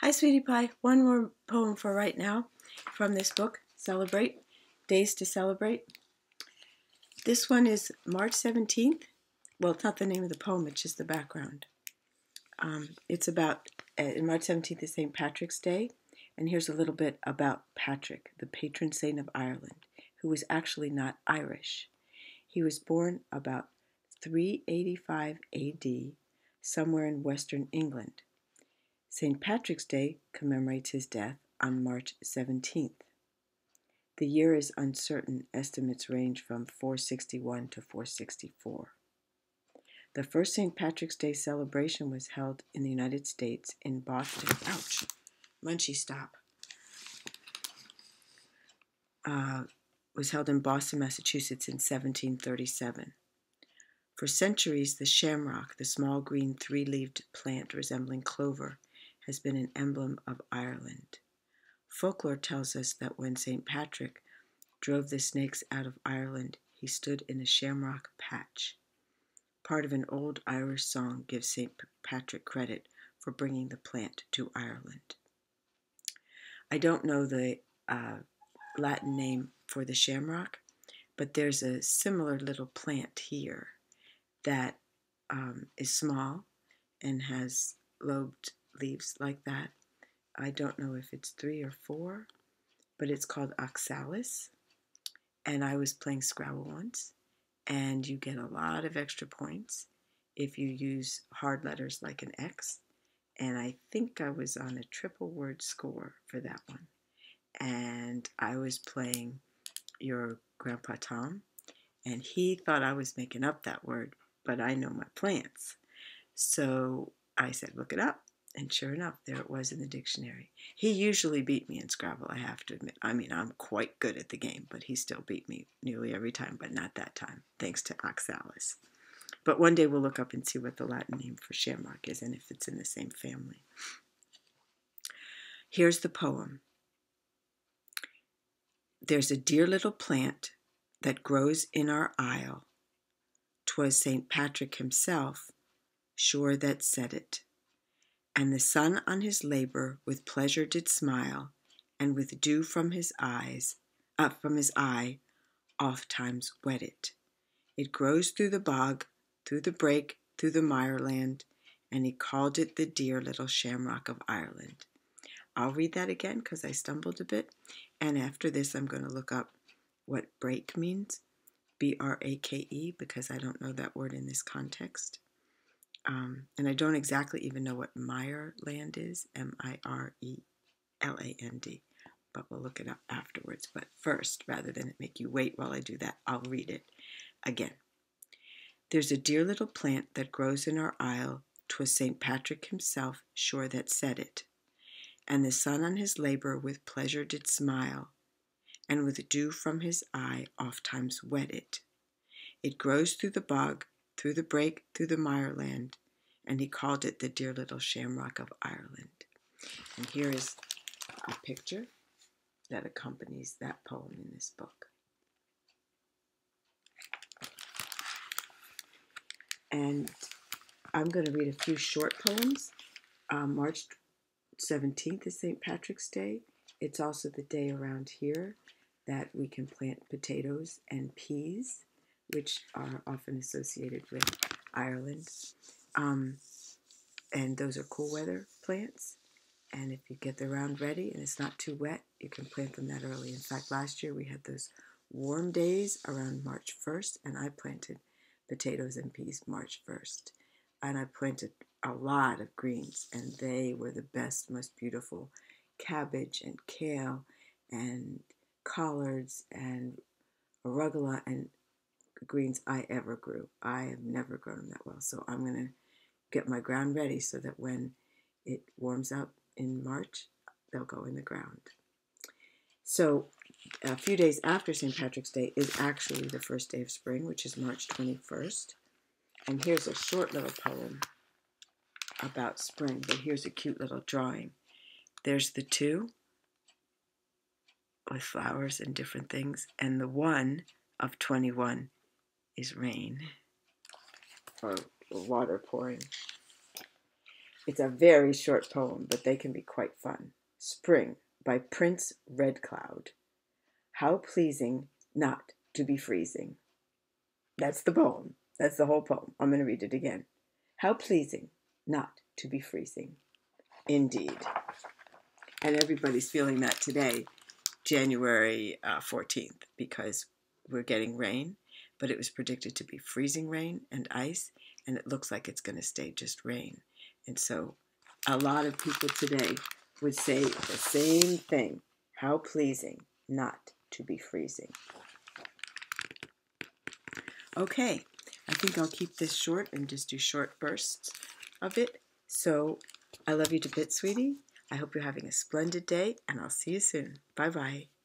Hi, Sweetie Pie. One more poem for right now from this book, Celebrate Days to Celebrate. This one is March 17th. Well, it's not the name of the poem, it's just the background. Um, it's about, uh, March 17th is St. Patrick's Day. And here's a little bit about Patrick, the patron saint of Ireland, who was actually not Irish. He was born about 385 AD, somewhere in western England. St. Patrick's Day commemorates his death on March 17th. The year is uncertain. Estimates range from 461 to 464. The first St. Patrick's Day celebration was held in the United States in Boston. Ouch. Munchie, stop. Uh, was held in Boston, Massachusetts in 1737. For centuries, the shamrock, the small green three leaved plant resembling clover, has been an emblem of Ireland. Folklore tells us that when St. Patrick drove the snakes out of Ireland, he stood in a shamrock patch. Part of an old Irish song gives St. Patrick credit for bringing the plant to Ireland. I don't know the uh, Latin name for the shamrock, but there's a similar little plant here that um, is small and has lobed leaves like that. I don't know if it's three or four, but it's called oxalis. And I was playing Scrabble once, and you get a lot of extra points if you use hard letters like an X. And I think I was on a triple word score for that one. And I was playing your Grandpa Tom, and he thought I was making up that word, but I know my plants. So I said, look it up. And sure enough, there it was in the dictionary. He usually beat me in Scrabble, I have to admit. I mean, I'm quite good at the game, but he still beat me nearly every time, but not that time, thanks to Oxalis. But one day we'll look up and see what the Latin name for shamrock is and if it's in the same family. Here's the poem There's a dear little plant that grows in our isle. 'Twas St. Patrick himself, sure that said it. And the sun on his labor with pleasure did smile, and with dew from his eyes, up from his eye, oft times wet it. It grows through the bog, through the brake, through the mireland, and he called it the dear little shamrock of Ireland. I'll read that again because I stumbled a bit, and after this, I'm going to look up what brake means, B R A K E, because I don't know that word in this context. Um, and I don't exactly even know what Mire Land is, M I R E L A N D, but we'll look it up afterwards. But first, rather than make you wait while I do that, I'll read it again. There's a dear little plant that grows in our isle, 'twas St. Patrick himself, sure that said it. And the sun on his labor with pleasure did smile, and with dew from his eye oft times wet it. It grows through the bog, through the brake, through the mireland, and he called it the dear little shamrock of Ireland. And here is a picture that accompanies that poem in this book. And I'm going to read a few short poems. Um, March 17th is St. Patrick's Day. It's also the day around here that we can plant potatoes and peas which are often associated with Ireland. Um, and those are cool weather plants. And if you get the ground ready and it's not too wet, you can plant them that early. In fact, last year we had those warm days around March 1st, and I planted potatoes and peas March 1st. And I planted a lot of greens, and they were the best, most beautiful cabbage and kale and collards and arugula and greens I ever grew. I have never grown them that well. So I'm going to get my ground ready so that when it warms up in March, they'll go in the ground. So a few days after St. Patrick's Day is actually the first day of spring, which is March 21st. And here's a short little poem about spring, but here's a cute little drawing. There's the two with flowers and different things, and the one of 21 is rain or water pouring. It's a very short poem, but they can be quite fun. Spring by Prince Redcloud. How pleasing not to be freezing. That's the poem. That's the whole poem. I'm going to read it again. How pleasing not to be freezing. Indeed. And everybody's feeling that today, January uh, 14th, because we're getting rain, but it was predicted to be freezing rain and ice, and it looks like it's going to stay just rain. And so a lot of people today would say the same thing. How pleasing not to be freezing. Okay, I think I'll keep this short and just do short bursts of it. So I love you to bits, sweetie. I hope you're having a splendid day, and I'll see you soon. Bye bye.